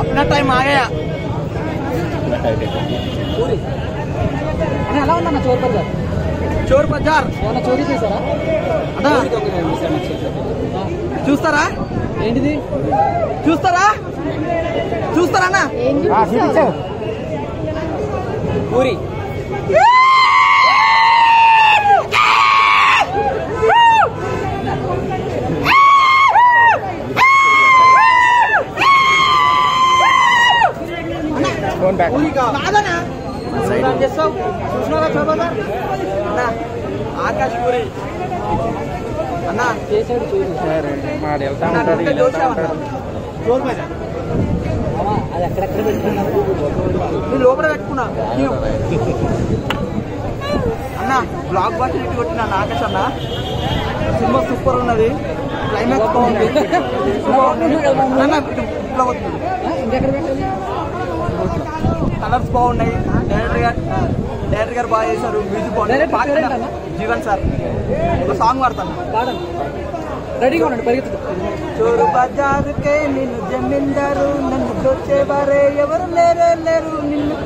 अपना टाइम आ गया। चोर बजार चोर बजार चोरी चेसरा चूस्तारा चूस्तारा चूस्तारा पूरी। ఏం చేస్తావు? చూసినారా అన్నా ఆకాశ్ పూరి అన్నా అన్నా, అది ఎక్కడెక్కడ లోపల పెట్టుకున్నా. బ్లాక్ ఇటు కొట్టిన ఆకాశ్ అన్న? సినిమా సూపర్ ఉన్నది. క్లైమాక్స్ బాగుంది. ఇట్లా. కలర్స్ బాగున్నాయి. డైరెక్టర్ గారు డైరెక్టర్ గారు బాగా చేశారు. మ్యూజిక్ బాగుంది? జీవన్ సార్. ఒక సాంగ్ పాడతాను. రెడీగా ఉండండి చోరు బజారుకే నిన్ను జమీందారు. నన్ను దోచేవారే ఎవరు లేరే లేరు నిన్ను.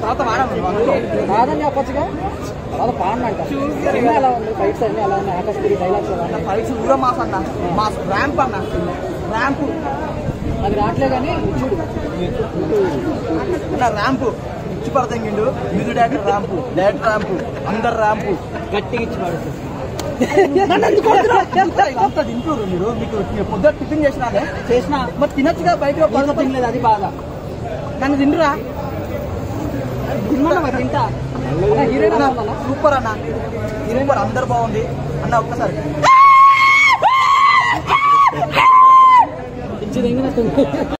తర్వాత చెప్పొచ్చుగా తర్వాత సినిమా ఎలా ఉంది? ఫైట్స్ అన్ని ఎలా ఉన్నాయి? ఆకాశ్ పూరి డైలాగ్స్ ఎలా ఉన్నాయి? ఫైట్స్ కూడా మాస్ అన్న. మాస్ ర్యాంప్ అన్న. ర్యాంప్. అది రావట్లే కానీ చూడు. ర్యాంప్ ఇచ్చి పడతంగిండు music director ramp director ramp అందరు ర్యాంపు గట్టిగా ఇచ్చి పాడుతుంది తింటారు మీరు? మీకు పొద్దున టిఫిన్ చేసినారే చేసిన. మరి తినచ్చుగా బయట పనులు తినలేదు అది బాగా నన్ను మరి? తింటా. సూపర్ అన్న. సూపర్ అందరు బాగుంది. అన్న ఒక్కసారి. 哈哈哈